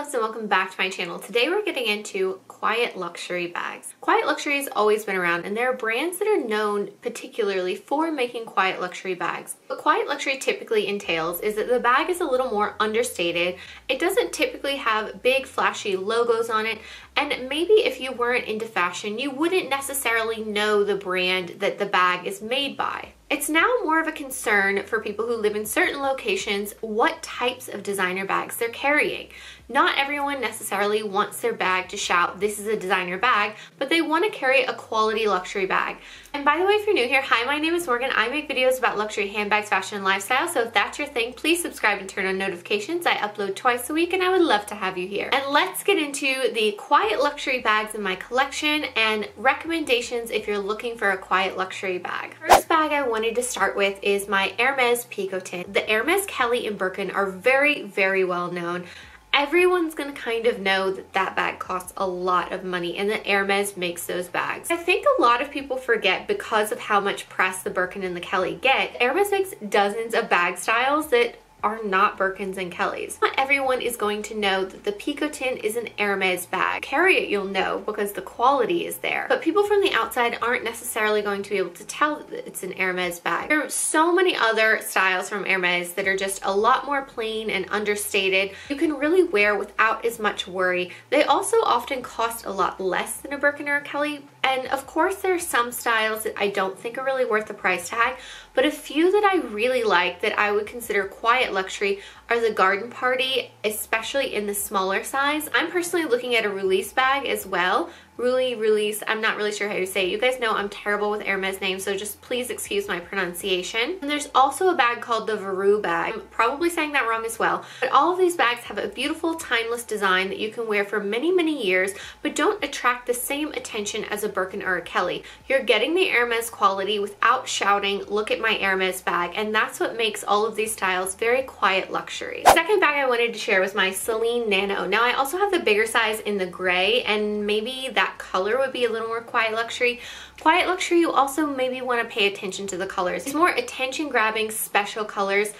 loves and welcome back to my channel. Today we're getting into quiet luxury bags. Quiet luxury has always been around and there are brands that are known particularly for making quiet luxury bags. What quiet luxury typically entails is that the bag is a little more understated. It doesn't typically have big flashy logos on it and maybe if you weren't into fashion you wouldn't necessarily know the brand that the bag is made by. It's now more of a concern for people who live in certain locations what types of designer bags they're carrying. Not everyone necessarily wants their bag to shout, this is a designer bag, but they want to carry a quality luxury bag. And by the way, if you're new here, hi, my name is Morgan. I make videos about luxury handbags, fashion, and lifestyle. So if that's your thing, please subscribe and turn on notifications. I upload twice a week and I would love to have you here. And let's get into the quiet luxury bags in my collection and recommendations if you're looking for a quiet luxury bag. First bag I wanted to start with is my Hermes Picotin. The Hermes Kelly and Birkin are very, very well known everyone's gonna kind of know that that bag costs a lot of money and that Hermes makes those bags. I think a lot of people forget because of how much press the Birkin and the Kelly get, Hermes makes dozens of bag styles that are not Birkins and Kellys. Not everyone is going to know that the Picotin is an Hermes bag. Carry it, you'll know because the quality is there. But people from the outside aren't necessarily going to be able to tell that it's an Hermes bag. There are so many other styles from Hermes that are just a lot more plain and understated. You can really wear without as much worry. They also often cost a lot less than a Birkin or a Kelly. And of course, there are some styles that I don't think are really worth the price tag, but a few that I really like that I would consider quiet luxury are the Garden Party, especially in the smaller size. I'm personally looking at a release bag as well, Roulis, Release, I'm not really sure how you say it. You guys know I'm terrible with Hermes names, so just please excuse my pronunciation. And there's also a bag called the Verrou bag. I'm probably saying that wrong as well, but all of these bags have a beautiful timeless design that you can wear for many, many years, but don't attract the same attention as a Birkin or a Kelly. You're getting the Hermes quality without shouting, look at my Hermes bag, and that's what makes all of these styles very quiet luxury. The second bag I wanted to share was my Celine Nano. Now I also have the bigger size in the gray, and maybe that that color would be a little more quiet luxury. Quiet luxury, you also maybe want to pay attention to the colors. These more attention grabbing special colors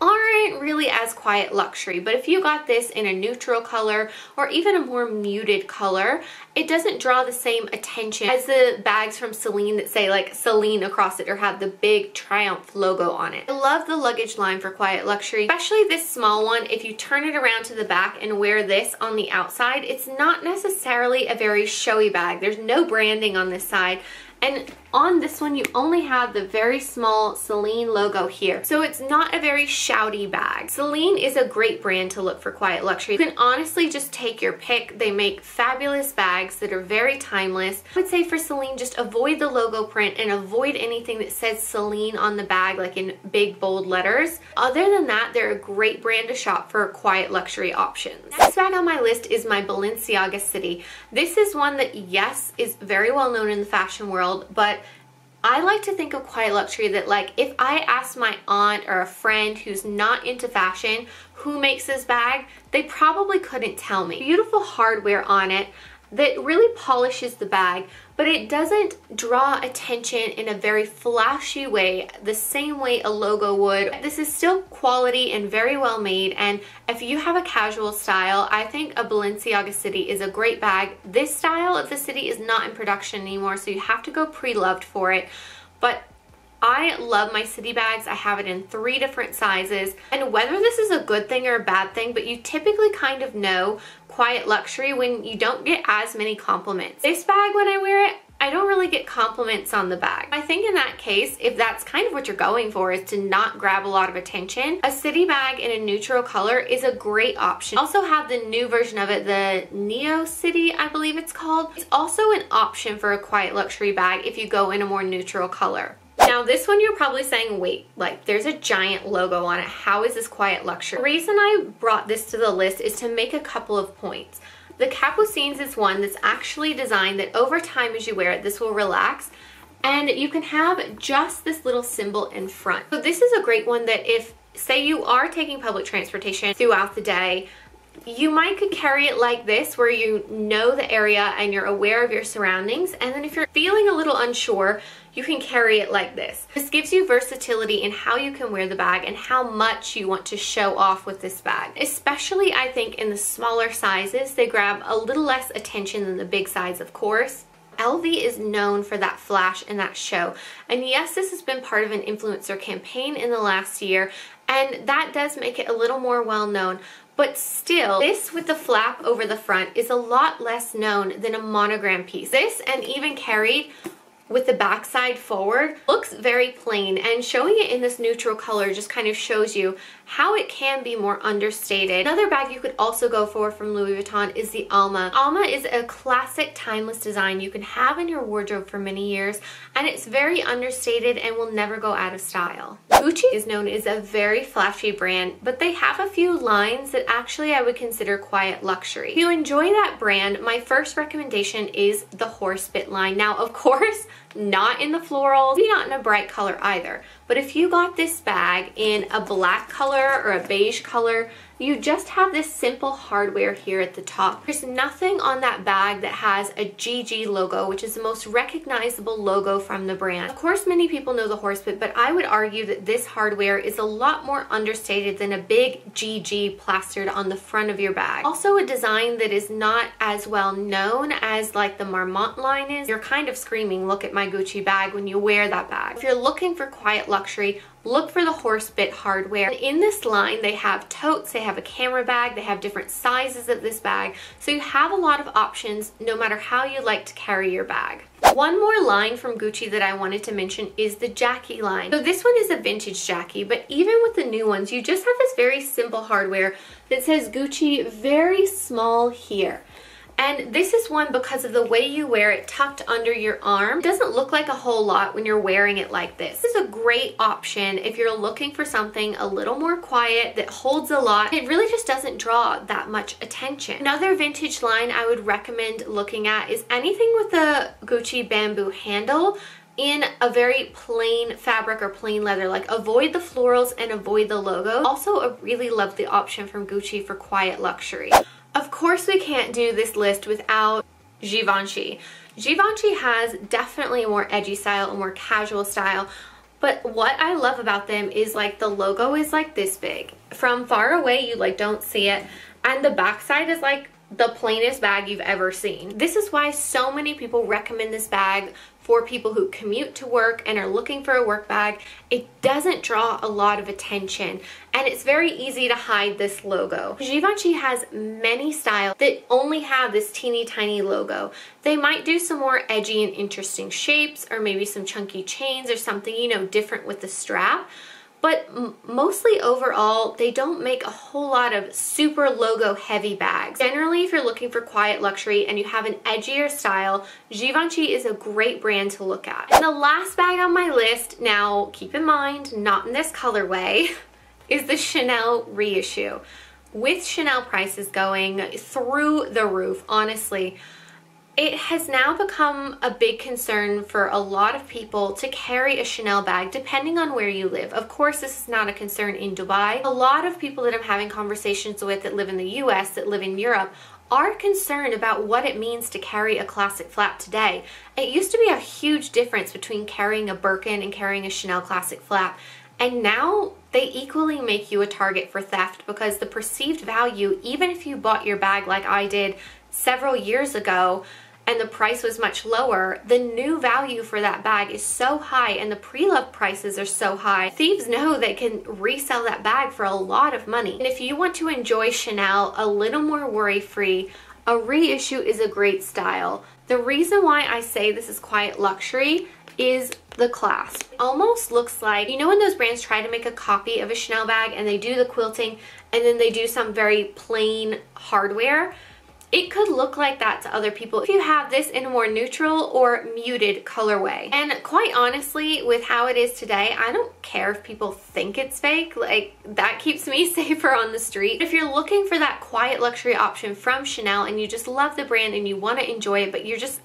aren't really as quiet luxury but if you got this in a neutral color or even a more muted color it doesn't draw the same attention as the bags from Celine that say like Celine across it or have the big Triomphe logo on it. I love the luggage line for quiet luxury especially this small one. If you turn it around to the back and wear this on the outside it's not necessarily a very showy bag. There's no branding on this side. And on this one, you only have the very small Celine logo here. So it's not a very shouty bag. Celine is a great brand to look for quiet luxury. You can honestly just take your pick. They make fabulous bags that are very timeless. I would say for Celine, just avoid the logo print and avoid anything that says Celine on the bag, like in big bold letters. Other than that, they're a great brand to shop for quiet luxury options. Next bag on my list is my Balenciaga City. This is one that, yes, is very well known in the fashion world, but I like to think of quiet luxury that like if I asked my aunt or a friend who's not into fashion who makes this bag, they probably couldn't tell me. Beautiful hardware on it that really polishes the bag, but it doesn't draw attention in a very flashy way, the same way a logo would. This is still quality and very well made, and if you have a casual style, I think a Balenciaga City is a great bag. This style of the City is not in production anymore, so you have to go pre-loved for it, but I love my city bags. I have it in three different sizes. And whether this is a good thing or a bad thing, but you typically kind of know quiet luxury when you don't get as many compliments. This bag, when I wear it, I don't really get compliments on the bag. I think in that case, if that's kind of what you're going for is to not grab a lot of attention, a city bag in a neutral color is a great option. Also have the new version of it, the Neo City, I believe it's called. It's also an option for a quiet luxury bag if you go in a more neutral color. Now this one you're probably saying, wait, like there's a giant logo on it. How is this quiet luxury? The reason I brought this to the list is to make a couple of points. The Capucines is one that's actually designed that over time as you wear it, this will relax and you can have just this little symbol in front. So this is a great one that if, say you are taking public transportation throughout the day, You might could carry it like this where you know the area and you're aware of your surroundings. And then if you're feeling a little unsure, you can carry it like this. This gives you versatility in how you can wear the bag and how much you want to show off with this bag. Especially I think in the smaller sizes, they grab a little less attention than the big size of course. LV is known for that flash and that show. And yes, this has been part of an influencer campaign in the last year, and that does make it a little more well known. But still, this with the flap over the front is a lot less known than a monogram piece. This and even carried with the backside forward looks very plain and showing it in this neutral color just kind of shows you how it can be more understated. Another bag you could also go for from Louis Vuitton is the Alma. Alma is a classic timeless design you can have in your wardrobe for many years and it's very understated and will never go out of style. Gucci is known as a very flashy brand but they have a few lines that actually I would consider quiet luxury. If you enjoy that brand, my first recommendation is the Horsebit line. Now of course not in the floral, maybe not in a bright color either. But if you got this bag in a black color or a beige color, you just have this simple hardware here at the top. There's nothing on that bag that has a GG logo, which is the most recognizable logo from the brand. Of course, many people know the Horsebit, but I would argue that this hardware is a lot more understated than a big GG plastered on the front of your bag. Also a design that is not as well known as like the Marmont line is. You're kind of screaming, look at my Gucci bag when you wear that bag. If you're looking for quiet luxury, look for the Horsebit hardware. In this line, they have totes, they have a camera bag, they have different sizes of this bag. So you have a lot of options no matter how you like to carry your bag. One more line from Gucci that I wanted to mention is the Jackie line. So this one is a vintage Jackie, but even with the new ones, you just have this very simple hardware that says Gucci very small here. And this is one because of the way you wear it tucked under your arm. It doesn't look like a whole lot when you're wearing it like this. This is a great option if you're looking for something a little more quiet that holds a lot. It really just doesn't draw that much attention. Another vintage line I would recommend looking at is anything with a Gucci bamboo handle in a very plain fabric or plain leather like avoid the florals and avoid the logo also a really lovely option from Gucci for quiet luxury of course we can't do this list without Givenchy. Givenchy has definitely a more edgy style, a more casual style, but what I love about them is like the logo is like this big. From far away you like don't see it and the backside is like the plainest bag you've ever seen. This is why so many people recommend this bag for people who commute to work and are looking for a work bag. It doesn't draw a lot of attention and it's very easy to hide this logo. Givenchy has many styles that only have this teeny tiny logo. They might do some more edgy and interesting shapes or maybe some chunky chains or something, you know, different with the strap but mostly overall, they don't make a whole lot of super logo heavy bags. Generally, if you're looking for quiet luxury and you have an edgier style, Givenchy is a great brand to look at. And the last bag on my list, now keep in mind, not in this colorway, is the Chanel reissue. With Chanel prices going through the roof, honestly, it has now become a big concern for a lot of people to carry a Chanel bag depending on where you live. Of course, this is not a concern in Dubai. A lot of people that I'm having conversations with that live in the US, that live in Europe, are concerned about what it means to carry a classic flap today. It used to be a huge difference between carrying a Birkin and carrying a Chanel classic flap. And now they equally make you a target for theft because the perceived value, even if you bought your bag like I did several years ago, and the price was much lower, the new value for that bag is so high and the pre-love prices are so high. Thieves know they can resell that bag for a lot of money. And if you want to enjoy Chanel a little more worry-free, a reissue is a great style. The reason why I say this is quiet luxury is the clasp. Almost looks like, you know when those brands try to make a copy of a Chanel bag and they do the quilting and then they do some very plain hardware? It could look like that to other people if you have this in a more neutral or muted colorway. And quite honestly, with how it is today, I don't care if people think it's fake. Like, that keeps me safer on the street. If you're looking for that quiet luxury option from Chanel and you just love the brand and you want to enjoy it, but you're just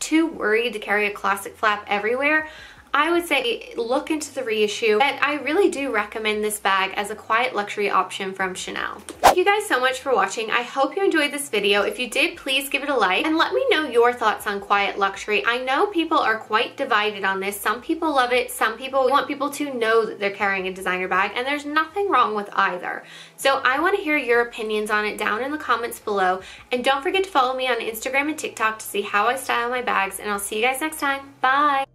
too worried to carry a classic flap everywhere, I would say look into the reissue. But I really do recommend this bag as a quiet luxury option from Chanel. Thank you guys so much for watching. I hope you enjoyed this video. If you did, please give it a like and let me know your thoughts on quiet luxury. I know people are quite divided on this. Some people love it. Some people want people to know that they're carrying a designer bag and there's nothing wrong with either. So I want to hear your opinions on it down in the comments below. And don't forget to follow me on Instagram and TikTok to see how I style my bags. And I'll see you guys next time. Bye!